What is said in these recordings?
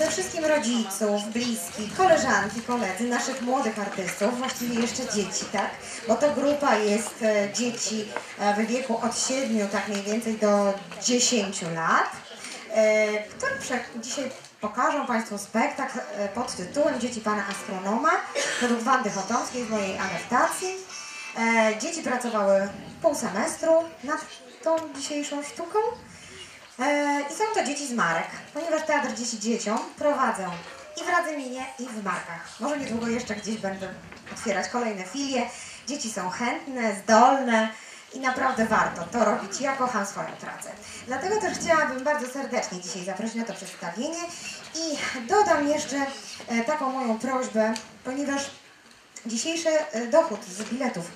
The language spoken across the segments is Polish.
przede wszystkim rodziców, bliskich, koleżanki, koledzy, naszych młodych artystów, właściwie jeszcze dzieci, tak? Bo to grupa jest e, dzieci e, w wieku od 7 tak mniej więcej do 10 lat, e, które dzisiaj pokażą Państwu spektakl pod tytułem Dzieci Pana Astronoma według Wandy Chotomskiej z mojej adaptacji. Dzieci pracowały pół semestru nad tą dzisiejszą sztuką. E, I są to dzieci z marek, ponieważ Teatr Dzieci Dzieciom prowadzę i w Radzyminie, i w Markach. Może niedługo jeszcze gdzieś będę otwierać kolejne filie. Dzieci są chętne, zdolne i naprawdę warto to robić. Ja kocham swoją pracę. Dlatego też chciałabym bardzo serdecznie dzisiaj zaprosić na to przedstawienie i dodam jeszcze e, taką moją prośbę, ponieważ Dzisiejszy e, dochód z biletów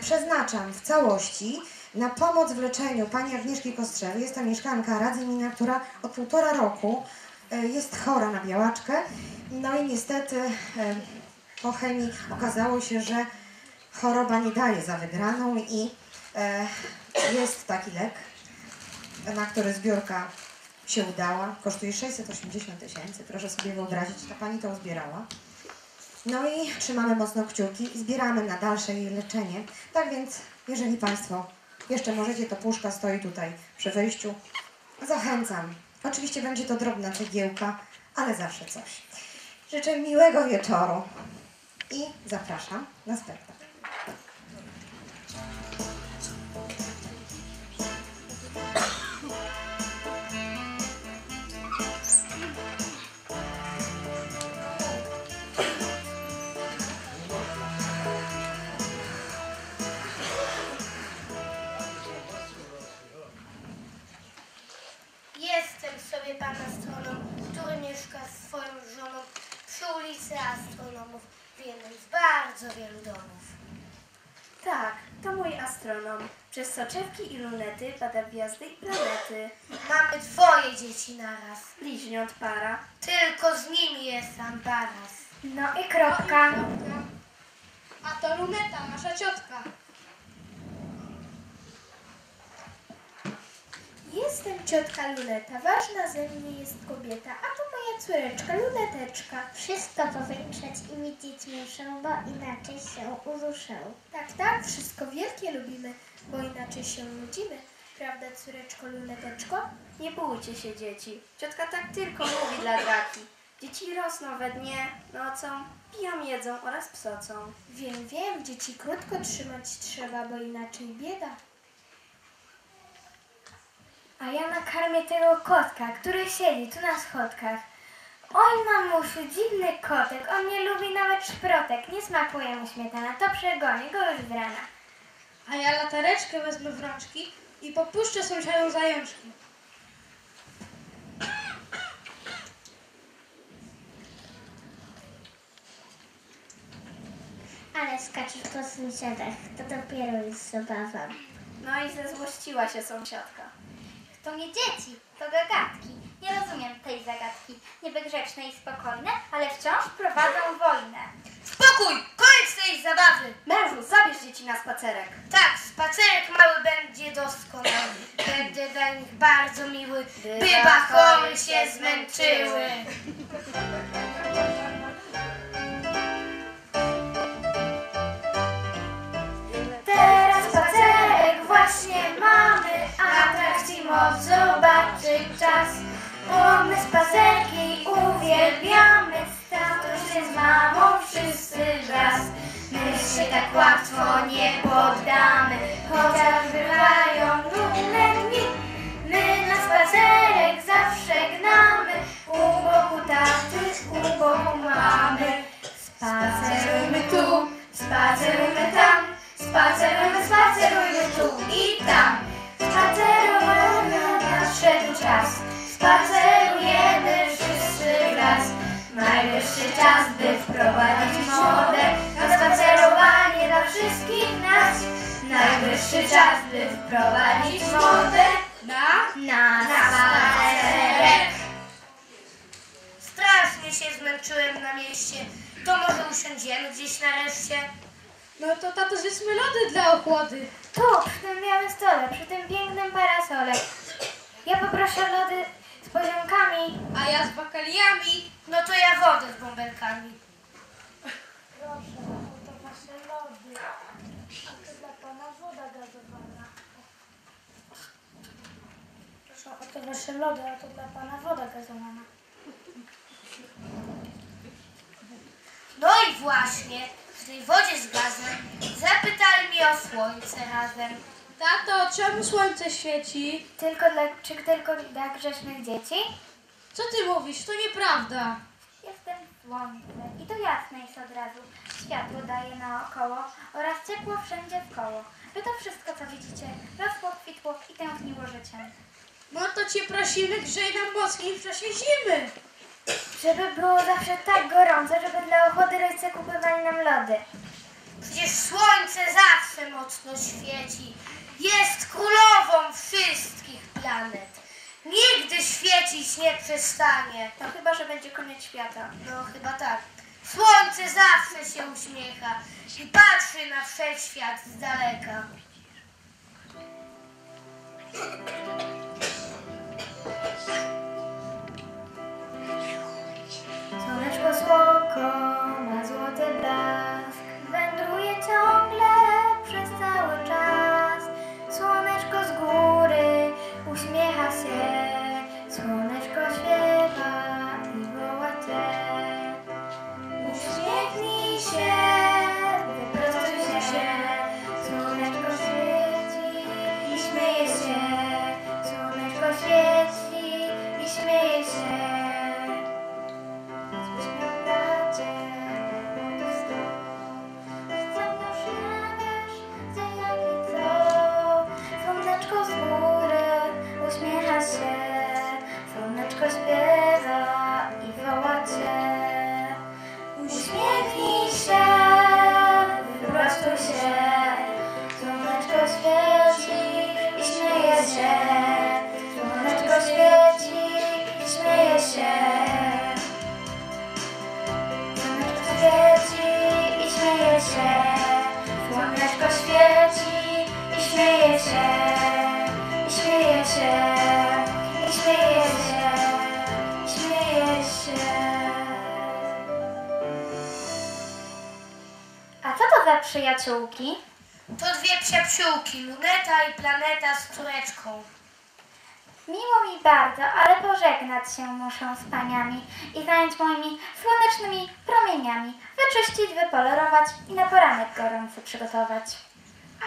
przeznaczam w całości na pomoc w leczeniu pani Agnieszki Kostrzewy. Jest to mieszkanka Radzymina, która od półtora roku e, jest chora na białaczkę. No i niestety e, po chemii okazało się, że choroba nie daje za wygraną i e, jest taki lek, na który zbiórka się udała. Kosztuje 680 tysięcy. Proszę sobie wyobrazić, ta pani to uzbierała. No i trzymamy mocno kciuki i zbieramy na dalsze jej leczenie. Tak więc, jeżeli Państwo jeszcze możecie, to puszka stoi tutaj przy wyjściu. Zachęcam. Oczywiście będzie to drobna cegiełka, ale zawsze coś. Życzę miłego wieczoru i zapraszam na spektakl. Bardzo wielu domów. Tak, to mój astronom. Przez soczewki i lunety bada gwiazdy i planety. Mamy dwoje dzieci naraz, Bliźniąt para. tylko z nimi jest sam baras. No i kropka. A to luneta, nasza ciotka. Jestem ciotka Luneta, ważna ze mnie jest kobieta, a córeczka Luneteczka. Wszystko powiększać i widzieć muszę, bo inaczej się uruszę. Tak, tak, wszystko wielkie lubimy, bo inaczej się nudzimy. Prawda, córeczko Luneteczko? Nie bójcie się, dzieci. Ciotka tak tylko mówi dla draki. Dzieci rosną we dnie, nocą, piją, jedzą oraz psocą. Wiem, wiem, dzieci krótko trzymać trzeba, bo inaczej bieda. A ja nakarmię tego kotka, który siedzi tu na schodkach. Oj, mamusiu, dziwny kotek, on nie lubi nawet szprotek, nie smakuje mu śmietana, to przegonię go już z rana. A ja latareczkę wezmę w rączki i popuszczę sąsiadom zajączki. Ale skaczesz po sąsiadach, to dopiero jest zabawa. No i zezłościła się sąsiadka. To nie dzieci, to gagatki. Nie rozumiem tej zagadki. Niby grzeczne i spokojne, ale wciąż prowadzą wojnę. Spokój! Koniec tej zabawy! Mężu, zabierz dzieci na spacerek. Tak, spacerek mały będzie doskonały. Będę dla nich bardzo miły, by bachory się zmęczyły. Teraz spacerek właśnie mamy, atrakcji moc zobaczyć czas. Bo my spacerki uwielbiamy, tato się z mamą wszyscy wraz. My się tak łatwo nie poddamy, chociaż bywają czas, by wprowadzić modę Na? na spacerek. Strasznie się zmęczyłem na mieście. To może usiądziemy gdzieś nareszcie? No to tato zjedzmy lody dla ochłody. Tu, przy tym białym stole, przy tym pięknym parasole. Ja poproszę lody z poziomkami. A ja z bakaliami. No to ja wodę z bąbelkami. Proszę, to wasze lody. A to dla pana woda gazowana. Proszę, oto wasze lody, a to dla pana woda gazowana. No i właśnie, w tej wodzie z gazem zapytali mnie o słońce razem. Tato, czemu słońce świeci? Tylko dla, czy tylko dla grzesznych dzieci? Co ty mówisz? To nieprawda. Jestem słońce i to jasne jest od razu. Światło daje naokoło oraz ciepło wszędzie wkoło. By to wszystko, co widzicie, rosło, kwitło i tętniło życiem. No to cię prosimy, grzej nam mocniej w czasie zimy. Żeby było zawsze tak gorąco, żeby dla ochody rodzice kupowali nam lody. Przecież słońce zawsze mocno świeci. Jest królową wszystkich planet. Nigdy świecić nie przestanie. No chyba, że będzie koniec świata. No chyba tak. Słońce zawsze się uśmiecha i patrzy na wszechświat z daleka. Słoneczko słoko ma złoty blask, wędruje ciągle przez cały czas. Słoneczko z góry uśmiecha się, To dwie przyjaciółki, Luneta i Planeta z córeczką. Miło mi bardzo, ale pożegnać się muszę z paniami i zająć moimi słonecznymi promieniami, wyczyścić, wypolerować i na poranek gorący przygotować.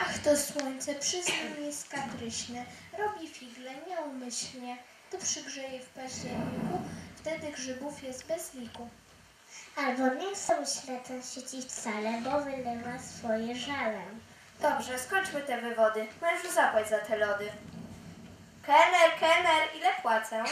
Ach, to słońce przyznam jest kapryśne, robi figle nieumyślnie. To przygrzeje w październiku, wtedy grzybów jest bez liku. Albo nie są śledzą sieci wcale, bo wylewa swoje żale. Dobrze, skończmy te wywody. Możesz zapłać za te lody. Kelner, kelner, ile płacę?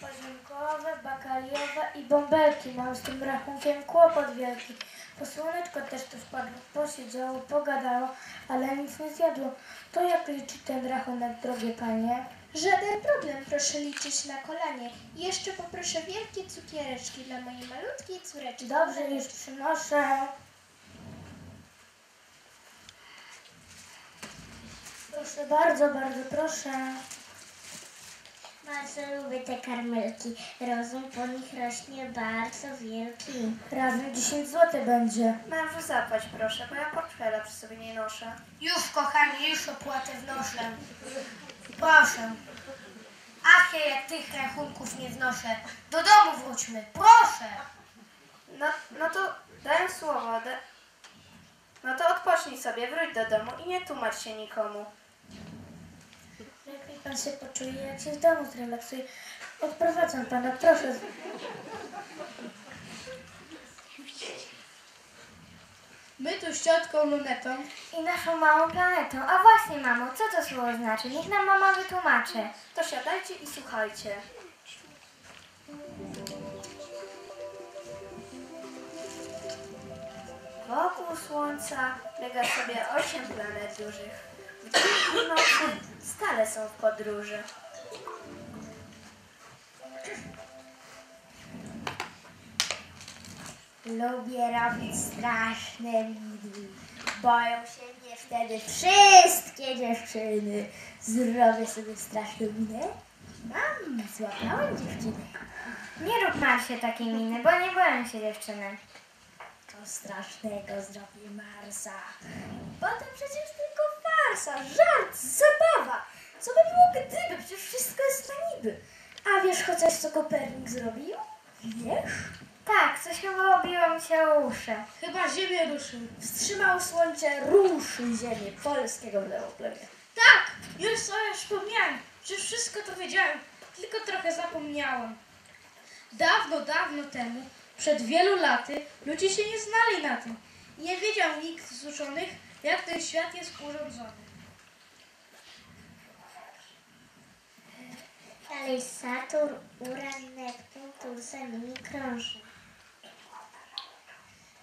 Poziomkowe, bakaliowe i bąbelki. Mam z tym rachunkiem kłopot wielki. Po słoneczko też tu wpadło, posiedziało, pogadało, ale nic nie zjadło. To jak liczy ten rachunek, drogie panie? Żaden problem, proszę liczyć na kolanie. I jeszcze poproszę wielkie cukiereczki dla mojej malutkiej córeczki. Dobrze, już przynoszę. Proszę bardzo, bardzo proszę. Bardzo lubię te karmelki. Rozum po nich rośnie bardzo wielki. Razem 10 zł będzie. Mężu zapłać proszę, bo ja portfela przy sobie nie noszę. Już, kochani, już opłatę wnoszę. Proszę. Ach, ja jak tych rachunków nie wnoszę. Do domu wróćmy, proszę. No, no to daję słowo. Da... No to odpocznij sobie, wróć do domu i nie tłumacz się nikomu. Lepiej pan się poczuje, jak się w domu zrelaksuje. Odprowadzam pana, proszę. My tu z ciotką Lunetą I naszą małą planetą. A właśnie, mamo, co to słowo znaczy? Niech nam mama wytłumaczy. To siadajcie i słuchajcie. Wokół Słońca biega sobie osiem planet dużych. W dzień i nocy stale są w podróży. Lubię robić straszne widy. Boją się mnie wtedy wszystkie dziewczyny. Zrobię sobie straszną minę Mam, złapałem dziewczynę. Nie rób Marsie takiej miny, bo nie boję się dziewczyny. To strasznego zrobi Marsa. Potem przecież tylko farsa, żart, zabawa. Co by było gdyby? Przecież wszystko jest na niby. A wiesz chociaż co Kopernik zrobił? Wiesz? Tak, coś chyba obiło mi się o uszy. Chyba ziemię ruszył. Wstrzymał słońce, ruszył ziemię polskiego plemię. Tak, już sobie wspomniałem. Przecież wszystko to wiedziałem, tylko trochę zapomniałem. Dawno, dawno temu, przed wielu laty, ludzie się nie znali na tym. I nie wiedział nikt z uczonych, jak ten świat jest urządzony. Dalej Saturn, Uran, Neptun, tuż za nimi krąży.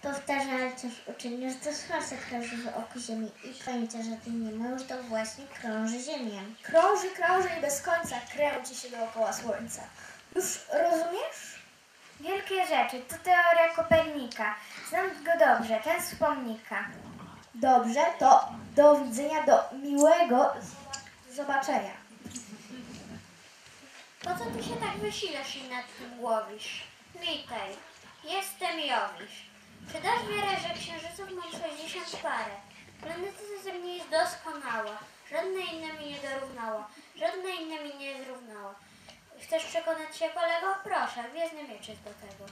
Powtarzał wciąż uczynił, że to słońce krąży wokół Ziemi i pojęcia, że tym nie ma już to właśnie krąży Ziemię. Krąży, krąży i bez końca kręci się dookoła słońca. Już rozumiesz? Wielkie rzeczy, to teoria Kopernika. Znam go dobrze, ten wspomnika. Dobrze, to do widzenia, do miłego zobaczenia. Po co ty się tak wysilasz i nad tym głowisz? Witaj, jestem Jowisz. Czy dasz wiarę, że księżyców mam 60 parę? Planetyzm mnie jest doskonała. Żadna inna mi nie dorównała. Żadna inna mi nie zrównała. Chcesz przekonać się, kolego? Proszę, gwiezdny miecz jest do tego.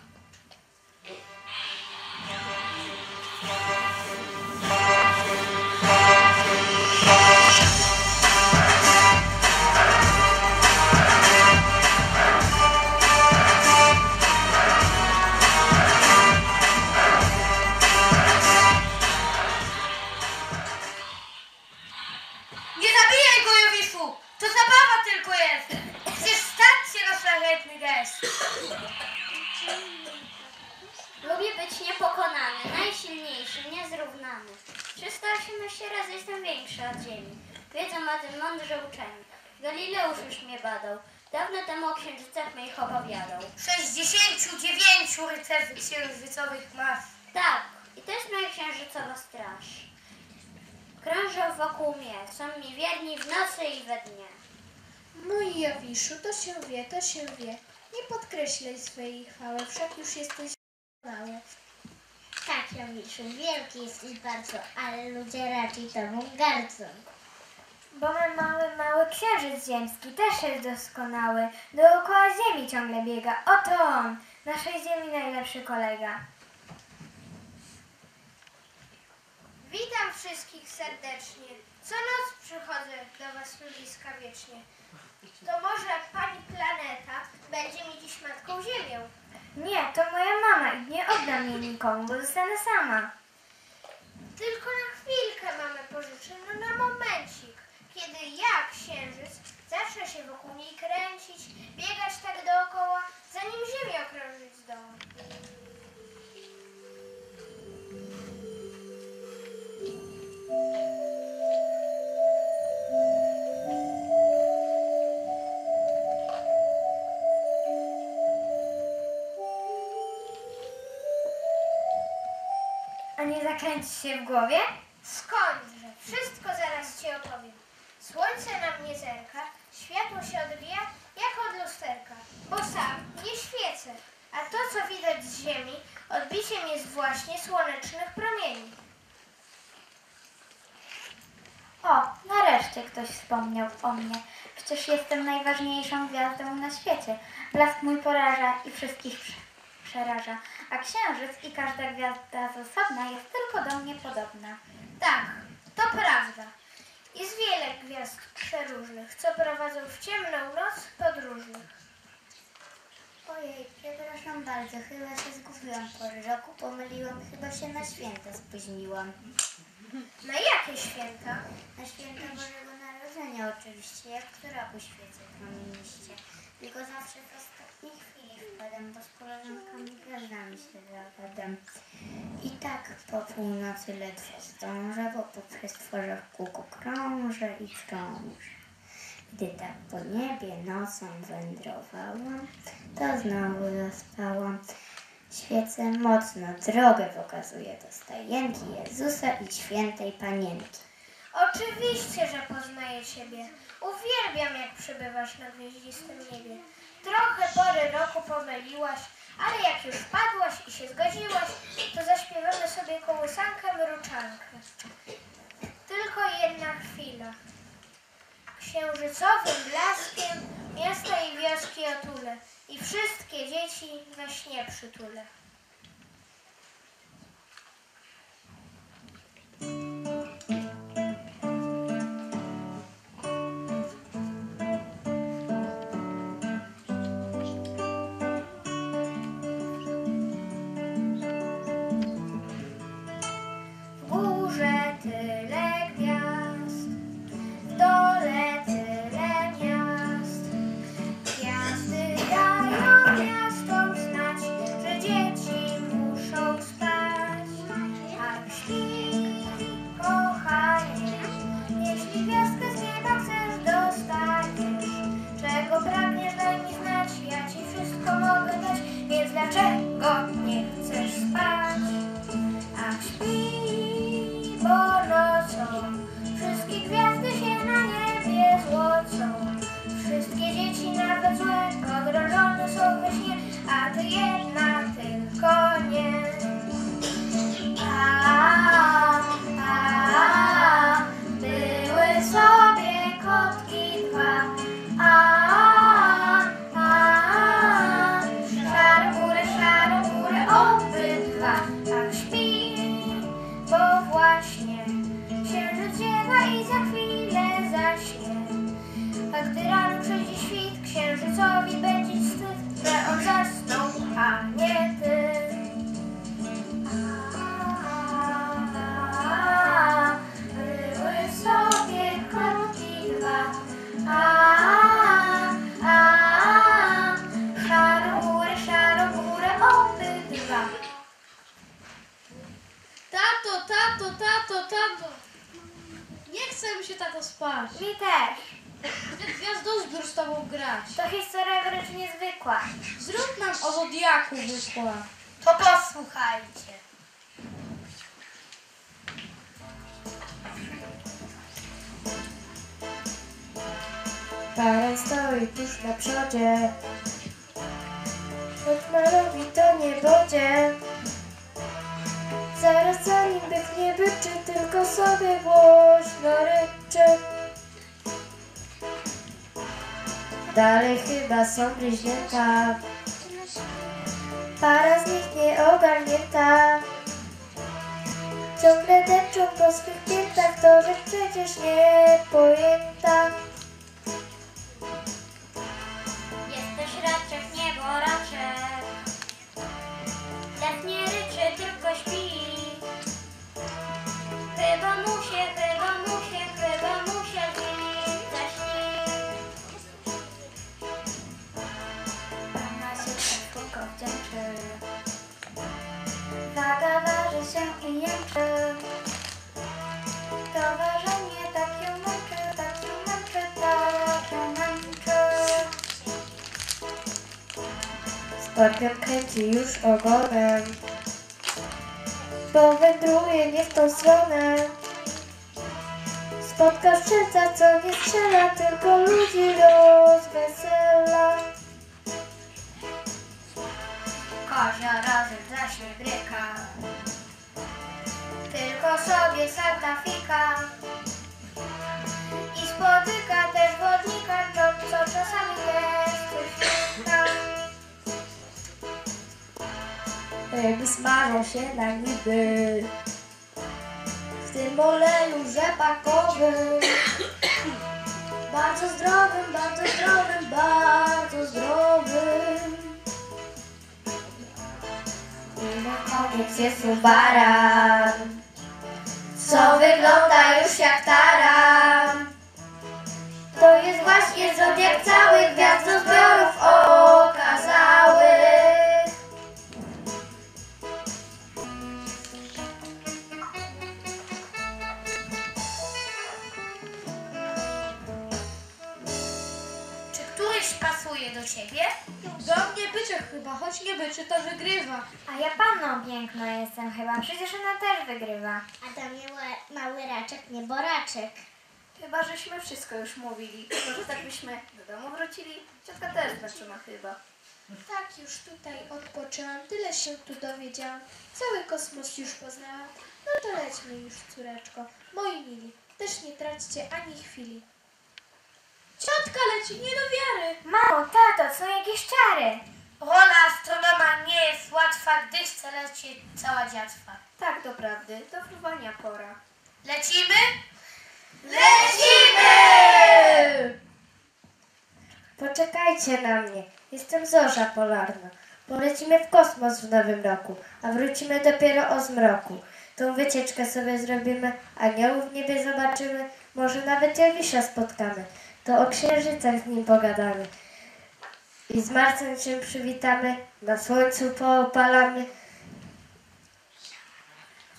318 razy jestem większy od Ziemi. Wiedzą o tym mądrze uczeni. Galileusz już mnie badał. Dawno temu o księżycach mnie ich opowiadał. 69 rycerzy księżycowych masz. Tak, i to jest moja księżycowa straż. Krążą wokół mnie, są mi wierni w nocy i we dnie. Mój Jowiszu, to się wie, to się wie. Nie podkreślaj swojej chwały, wszak już jesteś mały. Tak, Jowiszu, wielki jesteś bardzo, ale ludzie raczej tobą gardzą. Bo my mały, mały księżyc ziemski też jest doskonały. Dookoła Ziemi ciągle biega. Oto on, naszej Ziemi najlepszy kolega. Witam wszystkich serdecznie. Co noc przychodzę do Was ludziska wiecznie. To może Pani planeta będzie mi dziś Matką Ziemią. Nie, to moja mama i nie oddam jej nikomu, bo zostanę sama. Tylko na chwilkę mamy pożyczoną na momencik, kiedy ja, księżyc, nie zakręci się w głowie? Skądże? Wszystko zaraz Ci opowiem. Słońce na mnie zerka, światło się odbija jak od lusterka, bo sam nie świecę, a to co widać z ziemi odbiciem jest właśnie słonecznych promieni. O, nareszcie ktoś wspomniał o mnie. Przecież jestem najważniejszą gwiazdą na świecie. Blask mój poraża i wszystkich prze- przeraża. A księżyc i każda gwiazda z osobna jest tylko do mnie podobna. Tak, to prawda. Jest wiele gwiazd przeróżnych, co prowadzą w ciemną noc podróżnych. Ojej, przepraszam bardzo, chyba się zgubiłam pory roku, pomyliłam, chyba się na święta spóźniłam. Na jakie święta? Na święta Bożego Narodzenia oczywiście, jak co roku świecę promieniście. Tylko zawsze w ostatniej chwili wpadam, bo z koleżankami gwiazdami się zagadam. I tak po północy ledwo zdążę, bo po przestworzach kółko krążę i krążę. Gdy tak po niebie nocą wędrowałam, to znowu zaspałam. Świecę mocno, drogę pokazuje do stajenki Jezusa i świętej Panienki. Oczywiście, że poznaję Ciebie. Uwielbiam, jak przebywasz na gwieździstym niebie. Trochę pory roku pomyliłaś, ale jak już padłaś i się zgodziłaś, to zaśpiewamy sobie kołysankę mruczankę. Tylko jedna chwila. Księżycowym blaskiem miasta i wioski otulę i wszystkie dzieci we śnie przytulę. Spać. Mi też. Chcę gwiazdozbiór z tobą grać. To historia wręcz niezwykła. Zrób nam o Zodiaku wykład. To posłuchajcie. Para stoi tuż na przodzie Otmarowi to niebodzie Zaraz za nim biegnie byczy Tylko sobie głośno ryczy Dalej chyba są bliźnięta. Para z nich nie ogarnięta Ciągle dęczą po swych piętach To rzecz przecież niepojęta. Jesteś raczek, nieboraczek. Skorpion kręci już ogonem Powędruje nie w tą stronę Spotka strzelca, co nie strzela Tylko ludzi rozwesela Kozia razem zaśnie bryka. Tylko sobie Santa fika. I spotyka też wodnika, co, czasami też Ryby smażą się na niby. W tym oleju rzepakowym. Bardzo zdrowym, bardzo zdrowym, bardzo zdrowym. I na koniec jest tu baran. Co wygląda już jak taran? To jest właśnie zodiak cały gwiazdozbiorów chyba, choć nie byczy, to wygrywa. A ja panną piękną jestem chyba, przecież ona też wygrywa. A to miły, mały raczek nie boraczek. Chyba, żeśmy wszystko już mówili. Może tak byśmy do domu wrócili? Ciotka też zmęczona chyba. Tak, już tutaj odpoczęłam, tyle się tu dowiedziałam, cały kosmos już poznałam. No to lećmy już, córeczko, moi mili, też nie traćcie ani chwili. Ciotka leci, nie do wiary. Mamo, tato, są jakieś czary. Rola astronoma nie jest łatwa, gdy chce lecieć cała dziatwa. Tak, doprawdy, do fruwania pora. Lecimy? Poczekajcie na mnie. Jestem Zorza Polarna. Polecimy w kosmos w nowym roku, a wrócimy dopiero o zmroku. Tą wycieczkę sobie zrobimy, aniołów w niebie zobaczymy, może nawet Jowisza spotkamy. To o księżycach z nim pogadamy. I z Marcem się przywitamy, na słońcu poopalamy.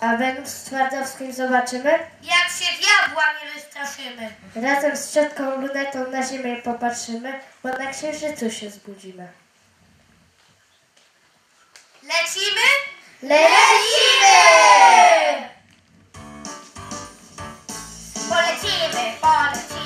A Wenus z Twardowskim zobaczymy. Jak się diabła nie wystraszymy. Razem z ciotką lunetą na ziemię popatrzymy, bo na księżycu się zbudzimy. Lecimy? Lecimy! Polecimy, polecimy.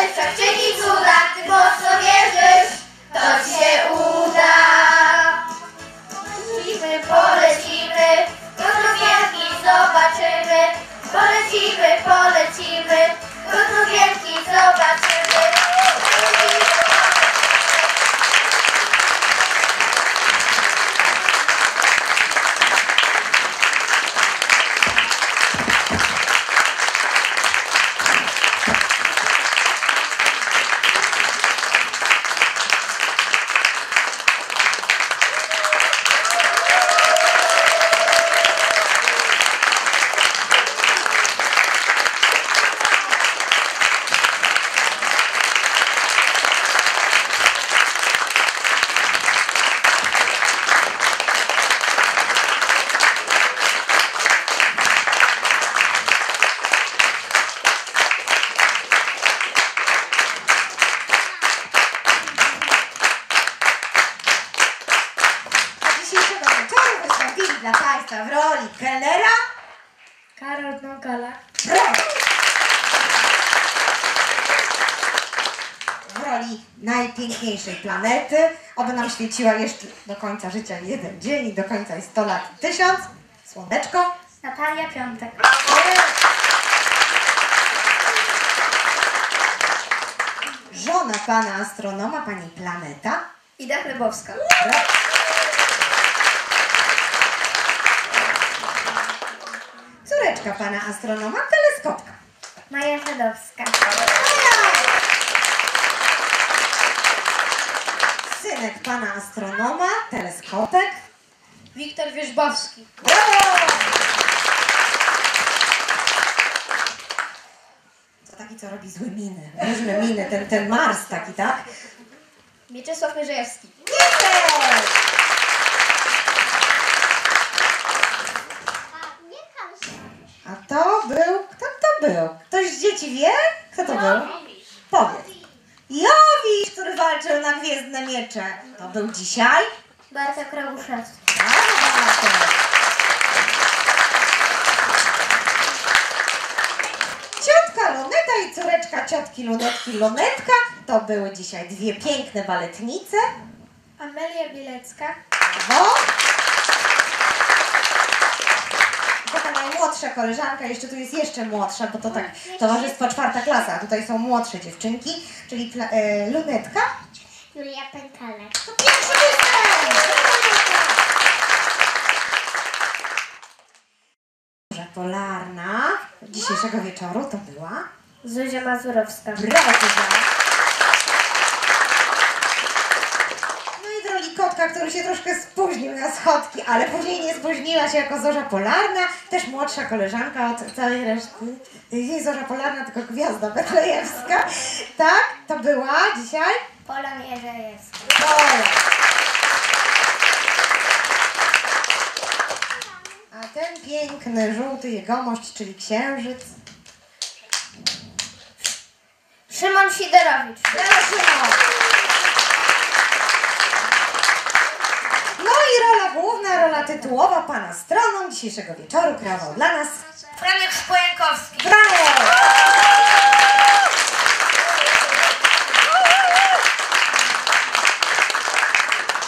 Słońce wszak najpiękniejszej planety, oby nam świeciła jeszcze do końca życia jeden dzień i do końca jest 100 lat i tysiąc. Słoneczko. Natalia Piątek. Żona pana astronoma, pani Planeta. Ida Chlebowska. Córeczka pana astronoma, teleskopka. Maja Żydowska. Synek pana astronoma, teleskopek. Wiktor Wierzbowski. Brawo! To taki, co robi złe miny, różne miny, ten, ten Mars taki, tak? Mieczysław Mierzejewski. Super! A to był, kto to był? Ktoś z dzieci wie? Kto to był? Powiedz. Jowisz, który walczył Gwiezdne Miecze. To był dzisiaj? Brawo, Bartek. Ciotka Luneta i córeczka ciotki Lunetki Lunetka to były dzisiaj dwie piękne baletnice. Amelia Bielecka. Brawo! Taka najmłodsza koleżanka, jeszcze tu jest jeszcze młodsza, bo to tak towarzystwo czwarta klasa, a tutaj są młodsze dziewczynki, czyli e, Lunetka. Julia Pękalek. To pierwszy! Róża Polarna dzisiejszego wieczoru to była Zuzia Mazurowska. Brawo, Zuzia. No i drogi kotka, który się troszkę spóźnił na schodki, ale później nie spóźniła się jako Zorza Polarna, też młodsza koleżanka od całej reszty. Nie Zorza Polarna, tylko Gwiazda Betlejewska. Tak, to była dzisiaj Pola Mierzejewska. Pola. A ten piękny, żółty jegomość, czyli księżyc. Szymon Siderowicz. Brawo! No i rola główna, rola tytułowa pana stroną dzisiejszego wieczoru kreował dla nas Franek Szpojankowski. Brawo!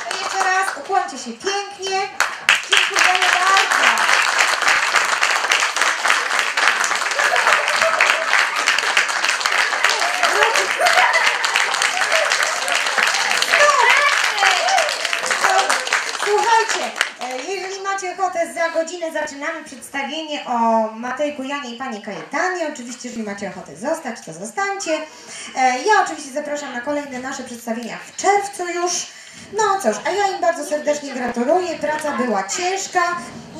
To jeszcze raz ukłoncie się pięknie. Dziękujemy bardzo. E, macie ochotę, za godzinę zaczynamy przedstawienie o Matejku Janie i Pani Kajetanie. Oczywiście, jeżeli macie ochotę zostać, to zostańcie. E, Ja oczywiście zapraszam na kolejne nasze przedstawienia w czerwcu już. No cóż, a ja im bardzo serdecznie gratuluję. Praca była ciężka.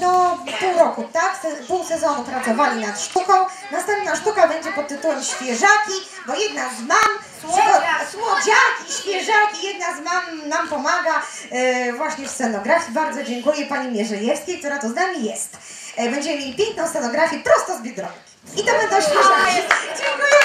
No, pół roku, tak? Se- Pół sezonu pracowali nad sztuką. Następna sztuka będzie pod tytułem Świeżaki, bo jedna z mam Słodziaki, słodziaki, świeżaki, jedna z mam nam pomaga e, właśnie w scenografii. Bardzo dziękuję Pani Mierzejewskiej, która tu z nami jest. E, będziemy mieli piękną scenografię prosto z Biedronki. I to będą świeżaki. Dziękuję